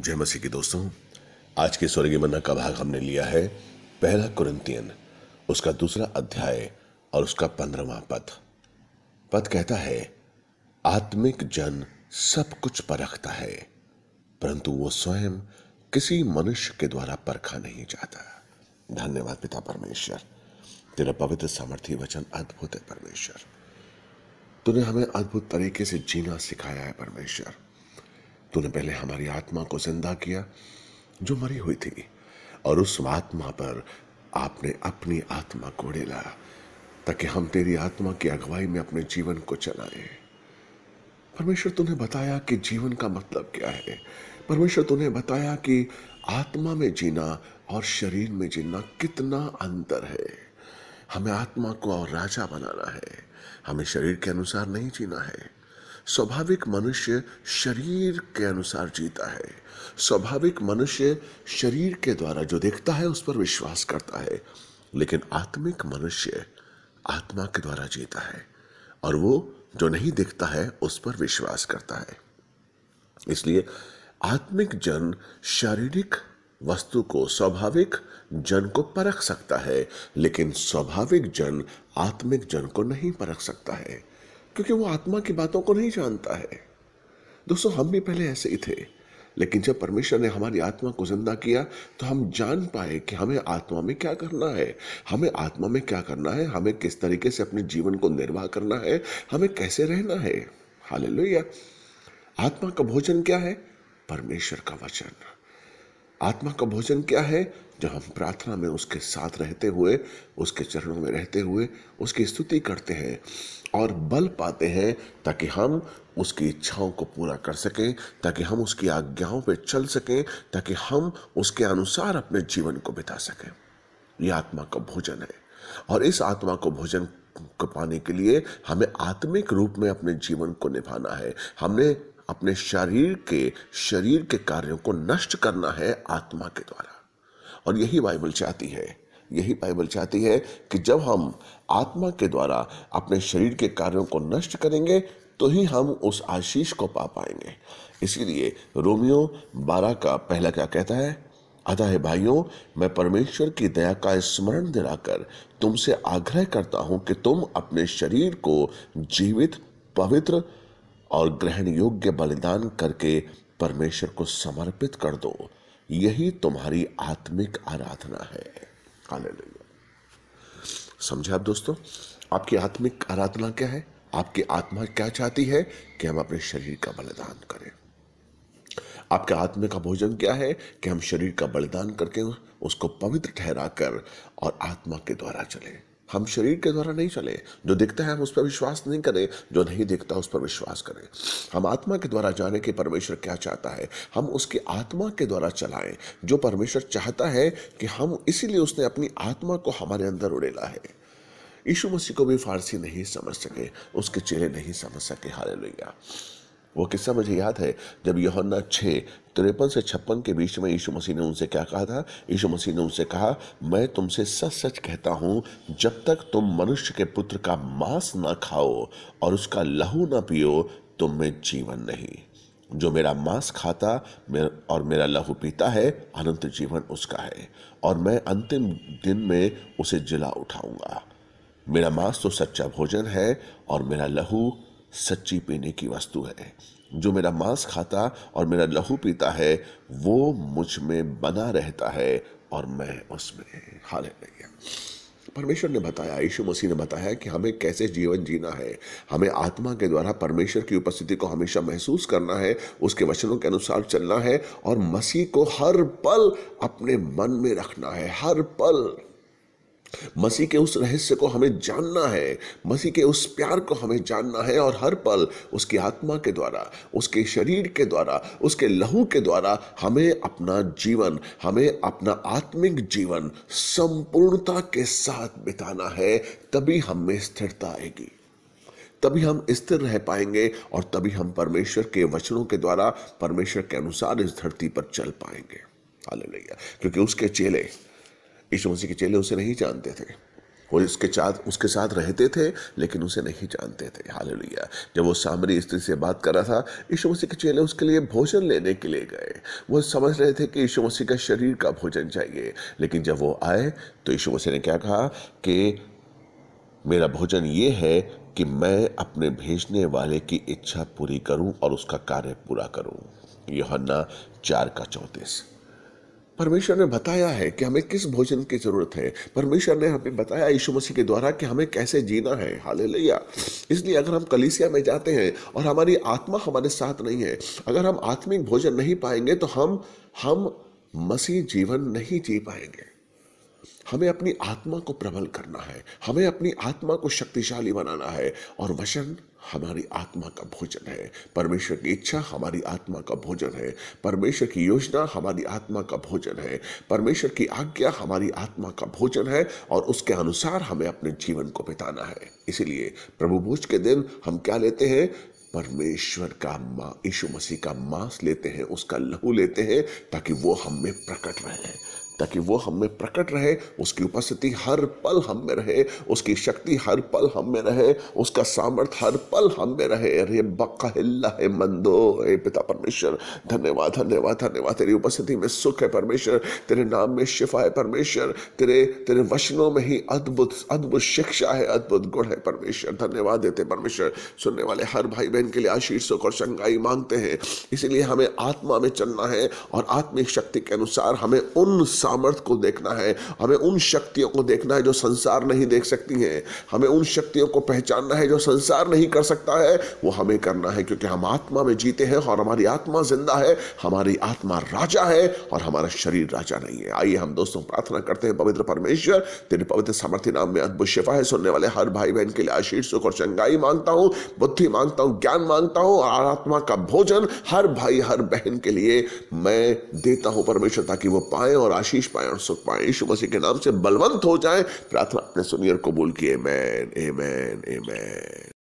जय मसीह के दोस्तों, आज के स्वर्गीय मन्ना का भाग हमने लिया है पहला कुरिंतियन, उसका दूसरा अध्याय और उसका पंद्रहवा पद। पद कहता है, आत्मिक जन सब कुछ परखता है, परंतु वो स्वयं किसी मनुष्य के द्वारा परखा नहीं जाता। धन्यवाद पिता परमेश्वर। तेरा पवित्र सामर्थ्य वचन अद्भुत है परमेश्वर। तूने हमें अद्भुत तरीके से जीना सिखाया है परमेश्वर। तूने पहले हमारी आत्मा को ज़िंदा किया, जो मरी हुई थी, और उस आत्मा पर आपने अपनी आत्मा को डेला ताकि हम तेरी आत्मा की अगुवाई में अपने जीवन को चलाएँ। परमेश्वर, तूने बताया कि जीवन का मतलब क्या है? परमेश्वर, तूने बताया कि आत्मा में जीना और शरीर में जीना कितना अंतर है। हमें आत्मा को और राजा बनाना है। हमें शरीर के अनुसार नहीं जीना है। स्वाभाविक मनुष्य शरीर के अनुसार जीता है। स्वाभाविक मनुष्य शरीर के द्वारा जो देखता है, उस पर विश्वास करता है। लेकिन आत्मिक मनुष्य आत्मा के द्वारा जीता है और वो जो नहीं दिखता है, उस पर विश्वास करता है। इसलिए आत्मिक जन शारीरिक वस्तु को स्वाभाविक जन को परख सकता है, लेकिन स्वाभाविक जन आत्मिक जन को नहीं परख सकता है। क्योंकि वो आत्मा की बातों को नहीं जानता है। दोस्तों, हम भी पहले ऐसे ही थे। लेकिन जब परमेश्वर ने हमारी आत्मा को ज़िंदा किया तो हम जान पाए कि हमें आत्मा में क्या करना है। हमें आत्मा में क्या करना है? हमें किस तरीके से अपने जीवन को निर्वाह करना है? हमें कैसे रहना है? हालेलुया। आत्मा का भोजन क्या है? परमेश्वर का वचन। आत्मा का भोजन क्या है? जब हम प्रार्थना में उसके साथ रहते हुए, उसके चरणों में रहते हुए, उसकी स्तुति करते हैं और बल पाते हैं ताकि हम उसकी इच्छाओं को पूरा कर सकें, ताकि हम उसकी आज्ञाओं पर चल सकें, ताकि हम उसके अनुसार अपने जीवन को बिता सकें। यह आत्मा का भोजन है और इस आत्मा को भोजन को पाने के लिए हमें आत्मिक रूप में अपने जीवन को निभाना है। हमने अपने शरीर के शरीर के कार्यों को नष्ट करना है आत्मा के द्वारा। और यही बाइबल चाहती है। यही बाइबल चाहती है कि जब हम आत्मा के द्वारा अपने शरीर के कार्यों को नष्ट करेंगे तो ही हम उस आशीष को पा पाएँगे। इसीलिए रोमियो बारह का पहला क्या कहता है? अतः है भाइयों, मैं परमेश्वर की दया का स्मरण दिलाकर तुमसे आग्रह करता हूँ कि तुम अपने शरीर को जीवित, पवित्र और ग्रहण योग्य बलिदान करके परमेश्वर को समर्पित कर दो। यही तुम्हारी आत्मिक आराधना है। समझे आप दोस्तों, आपकी आत्मिक आराधना क्या है? आपकी आत्मा क्या चाहती है कि हम अपने शरीर का बलिदान करें? आपके आत्मा का भोजन क्या है कि हम शरीर का बलिदान करके उसको पवित्र ठहराकर और आत्मा के द्वारा चलें? हम शरीर के द्वारा नहीं चले। जो दिखता है हम उस पर विश्वास नहीं करें, जो नहीं दिखता उस पर विश्वास करें। हम आत्मा के द्वारा जाने कि परमेश्वर क्या चाहता है, हम उसकी आत्मा के द्वारा चलाएँ। जो परमेश्वर चाहता है कि हम इसीलिए उसने अपनी आत्मा को हमारे अंदर उड़ेला है। यीशु मसीह को भी फारसी नहीं समझ सके, उसके चेहरे नहीं समझ सके। हारे वो किस्सा मुझे याद है, जब यौना छः, तिरपन से छप्पन के बीच में यीशु मसीह ने उनसे क्या कहा था? यीशु मसीह ने उनसे कहा, मैं तुमसे सच सच कहता हूँ, जब तक तुम मनुष्य के पुत्र का मांस ना खाओ और उसका लहू ना पियो, तुम में जीवन नहीं। जो मेरा मांस खाता और मेरा लहू पीता है, अनंत जीवन उसका है, और मैं अंतिम दिन में उसे जिला उठाऊँगा। मेरा मांस तो सच्चा भोजन है और मेरा लहू सच्ची पीने की वस्तु है। जो मेरा मांस खाता और मेरा लहू पीता है, वो मुझमें बना रहता है और मैं उसमें। हाले परमेश्वर ने बताया, यीशु मसीह ने बताया कि हमें कैसे जीवन जीना है। हमें आत्मा के द्वारा परमेश्वर की उपस्थिति को हमेशा महसूस करना है, उसके वचनों के अनुसार चलना है और मसीह को हर पल अपने मन में रखना है, हर पल। मसीह के उस रहस्य को हमें जानना है, मसीह के उस प्यार को हमें जानना है और हर पल उसकी आत्मा के द्वारा, उसके शरीर के द्वारा, उसके लहू के द्वारा हमें अपना जीवन, हमें अपना आत्मिक जीवन संपूर्णता के साथ बिताना है, तभी हम में स्थिरता आएगी। तभी हम स्थिर रह पाएँगे और तभी हम परमेश्वर के वचनों के द्वारा, परमेश्वर के अनुसार इस धरती पर चल पाएँगे। क्योंकि उसके चेले यीशु मसीह के चेले उसे नहीं जानते थे। वो इसके साथ उसके साथ रहते थे, लेकिन उसे नहीं जानते थे। हाल जब वो सामरी स्त्री से बात कर रहा था, यीशु मसीह के चेले उसके लिए भोजन लेने के लिए गए। वो समझ रहे थे कि यीशु मसीह का शरीर का भोजन चाहिए। लेकिन जब वो आए तो यीशु मसीह ने क्या कहा कि, मेरा भोजन ये है कि मैं अपने भेजने वाले की इच्छा पूरी करूँ और उसका कार्य पूरा करूँ। योहन्ना चार का चौंतीस। परमेश्वर ने बताया है कि हमें किस भोजन की ज़रूरत है। परमेश्वर ने हमें बताया यीशु मसीह के द्वारा कि हमें कैसे जीना है। हाल इसलिए अगर हम कलिसिया में जाते हैं और हमारी आत्मा हमारे साथ नहीं है, अगर हम आत्मिक भोजन नहीं पाएँगे तो हम हम मसीह जीवन नहीं जी पाएँगे। हमें अपनी आत्मा को प्रबल करना है। हमें अपनी आत्मा को शक्तिशाली बनाना है। और वचन हमारी आत्मा का भोजन है। परमेश्वर की इच्छा हमारी आत्मा का भोजन है। परमेश्वर की योजना हमारी आत्मा का भोजन है। परमेश्वर की आज्ञा हमारी आत्मा का भोजन है और उसके अनुसार हमें अपने जीवन को बिताना है। इसीलिए प्रभु भोज के दिन हम क्या लेते हैं? परमेश्वर का माँ यीशु मसीह का मांस लेते हैं, उसका लहू लेते हैं ताकि वो हम में प्रकट रहे। ताकि वो हम में प्रकट रहे, उसकी उपस्थिति हर पल हम में रहे, उसकी शक्ति हर पल हम में रहे, उसका सामर्थ्य हर पल हम में रहे। अरे बकाहिल्ला है मंदो, हे पिता परमेश्वर, धन्यवाद धन्यवाद धन्यवाद। तेरी उपस्थिति में सुख है परमेश्वर, तेरे नाम में शिफा है परमेश्वर, तेरे तेरे वचनों में ही अद्भुत अद्भुत शिक्षा है, अद्भुत गुण है परमेश्वर। धन्यवाद देते परमेश्वर। सुनने वाले हर भाई बहन के लिए आशीष, सुख और चंगाई मांगते हैं। इसीलिए हमें आत्मा में चलना है और आत्मिक शक्ति के अनुसार हमें उन सामर्थ्य को देखना है। हमें उन शक्तियों को देखना है जो संसार नहीं देख सकती हैं। हमें उन शक्तियों को पहचानना है जो संसार नहीं कर सकता है। वो हमें करना है क्योंकि हम आत्मा में जीते हैं और हमारी आत्मा ज़िंदा है। हमारी आत्मा राजा है और हमारा शरीर राजा नहीं है। आइए हम दोस्तों प्रार्थना करते हैं, पवित्र परमेश्वर, तेरे पवित्र सामर्थ्य नाम में अद्भुत शिफा है। सुनने वाले हर भाई बहन के लिए आशीष सुख और चंगाई माँगता हूँ, बुद्धि माँगता हूँ, ज्ञान माँगता हूँ और आत्मा का भोजन हर भाई, हर बहन के लिए मैं देता हूँ परमेश्वर ताकि वो पाए और आशीष आशीष पाए और सुख पाए। यीशु मसीह के नाम से बलवंत हो जाए। प्रार्थना अपने सुनियर कबूल किए मैन ए मैन ए मैन